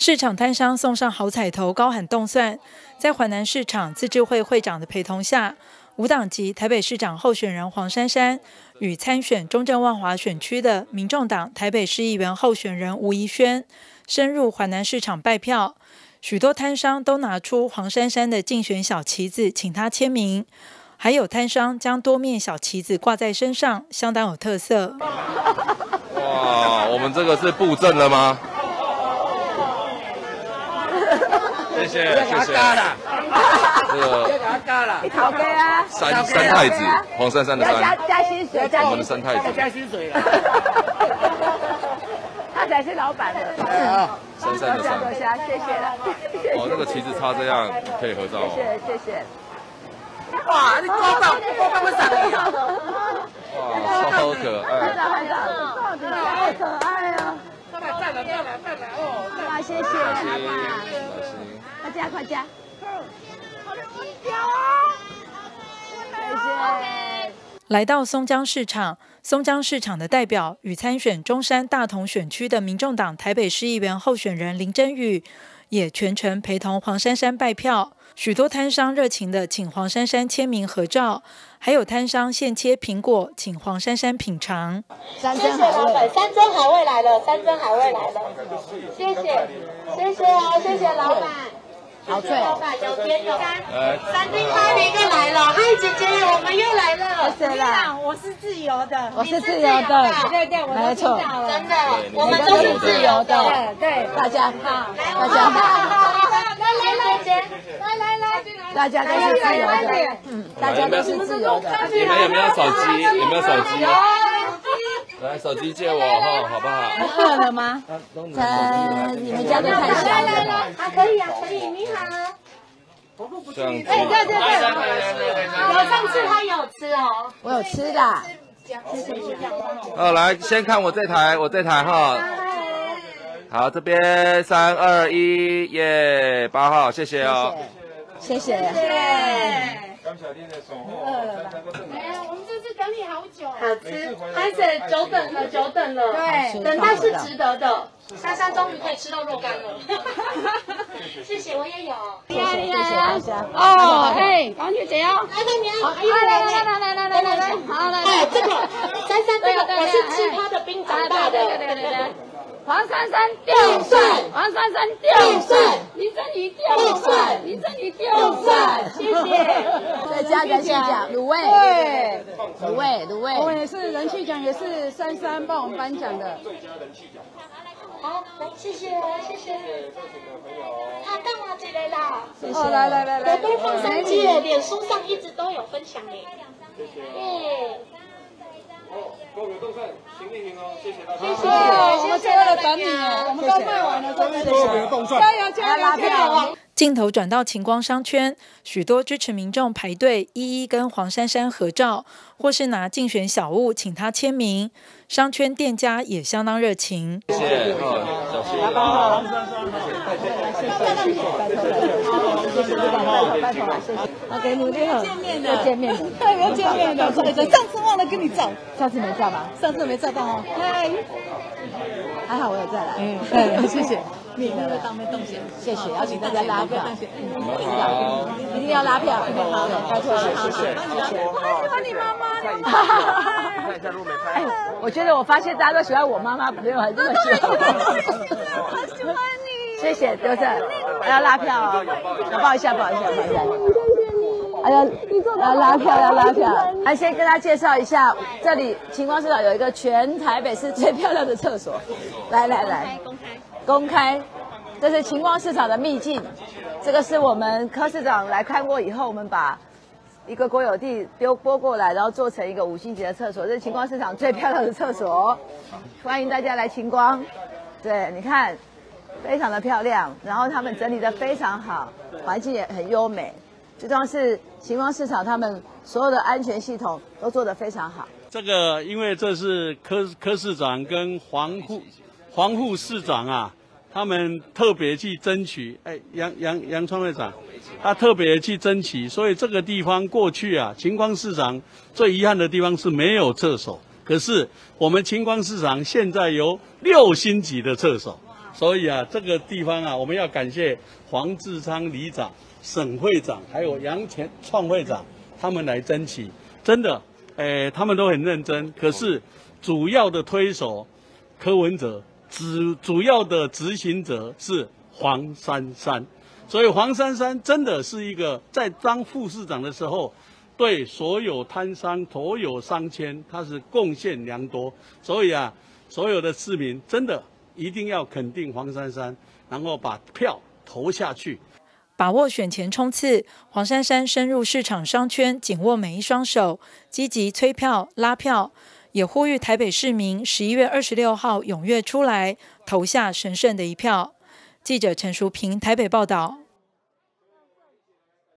市场摊商送上好彩头，高喊动算。在淮南市场自治会会长的陪同下，无党籍台北市长候选人黄珊珊与参选中正万华选区的民众党台北市议员候选人吴怡轩深入淮南市场拜票。许多摊商都拿出黄珊珊的竞选小旗子，请他签名。还有摊商将多面小旗子挂在身上，相当有特色。哇，我们这个是布阵了吗？谢谢谢谢。这个好哥啊！三三太子黄珊珊的三，加薪水，加我们的三太子加薪水了。他才是老板的。珊珊的珊。多谢，谢哦，那个旗子插这样可以合照哦。谢谢谢谢。哇，你高到高到会上你啊！哇，超可爱。拍照拍照，太可爱了。再来再来再来哦！好吧，谢谢，阿爸，快加快加。谢谢。来到松江市场，松江市场的代表与参选中山大同选区的民众党台北市议员候选人林真宇，也全程陪同黄珊珊拜票。许多摊商热情的请黄珊珊签名合照，还有摊商现切苹果，请黄珊珊品尝。山谢谢老板，山珍海味来了，山珍海味来了，谢谢，谢谢哦，谢谢老板，好脆老板。有甜有干，三丁花梨又来了，嗨姐姐，我们又来了，谢啦。我是自由的，我是自由的，对对，我没错，真的，我们都是自由的，对，大家好，大好家好好，好，来来来大家都是自由的，嗯，大家都是自由的。你们有没有手机？有没有手机？来，手机借我哈，好不好？饿了吗？嗯，你们家都太小来来了。来，啊可以啊可以，你好，这样子。哎对对对，有上次他有吃哦，我有吃的，哦，来，先看我这台，我这台哈。好，这边三二一，耶，八号，谢谢哦。谢谢。哎呀，我们这次等你好久，好吃，拍摄久等了，久等了，对，等待是值得的。珊珊终于可以吃到肉干了，谢谢，我也有，谢谢谢谢大家。哦，哎，王姐姐哦，来来来，来来来来来来来来，好来，哎，这个珊珊这个我是吃她的冰长大的，对对对对。黄珊珊掉帅，黄珊珊掉帅，林振宇掉帅，林振宇掉帅，谢谢。再加人气奖，卤味，对，卤味，卤味。我们也是人气奖，也是珊珊帮我们颁奖的。最佳人气奖好，来谢谢谢谢。啊，干嘛这来啦？哦，来来来来，我都放三机了，脸书上一直都有分享诶。耶。各位动善，行不行哦？谢谢大家。谢谢，我们是为了等你哦，我们都卖完了。加油加油加油！镜头转到晴光商圈，许多支持民众排队一一跟黄珊珊合照，或是拿竞选小物请她签名。商圈店家也相当热情。谢谢，哦，小心。拜托，拜托，谢谢。OK，努力了，又见面的，要见面了，对对，上次忘了跟你照，下次没照吧？上次没照到哦。嗨，还好我有再来。嗯，对，谢谢。免得当面动线，谢谢，邀请大家拉票，好，一定要拉票，好，拜托，谢谢，谢谢。我很喜欢你妈妈。看一下路没拍。我觉得我发现大家都喜欢我妈妈，没有很这么喜欢。我很喜欢你。谢谢，刘正，要拉票哦，抱一下，抱一下，抱一下。哎呀，要拉票，要拉票。来，先跟大家介绍一下，这里晴光市场有一个全台北市最漂亮的厕所。来来来，公开，公开，这是晴光市场的秘境。这个是我们柯市长来看过以后，我们把一个国有地丢拨过来，然后做成一个五星级的厕所。这是晴光市场最漂亮的厕所，欢迎大家来晴光。对，你看，非常的漂亮，然后他们整理的非常好，环境也很优美。最重要是晴光市场，他们所有的安全系统都做得非常好。这个因为这是柯柯市长跟黄护黄护市长啊，他们特别去争取，哎，杨杨杨川会长，他特别去争取，所以这个地方过去啊，晴光市场最遗憾的地方是没有厕所，可是我们晴光市场现在有六星级的厕所。所以啊，这个地方啊，我们要感谢黄志昌里长、沈会长，还有杨前创会长，他们来争取。真的，诶，他们都很认真。可是，主要的推手柯文哲，主主要的执行者是黄珊珊。所以黄珊珊真的是一个在当副市长的时候，对所有摊商、所有商圈，他是贡献良多。所以啊，所有的市民真的一定要肯定黄珊珊，然后把票投下去，把握选前冲刺。黄珊珊深入市场商圈，紧握每一双手，积极催票拉票，也呼吁台北市民十一月二十六号踊跃出来投下神圣的一票。记者陈淑平台北报道。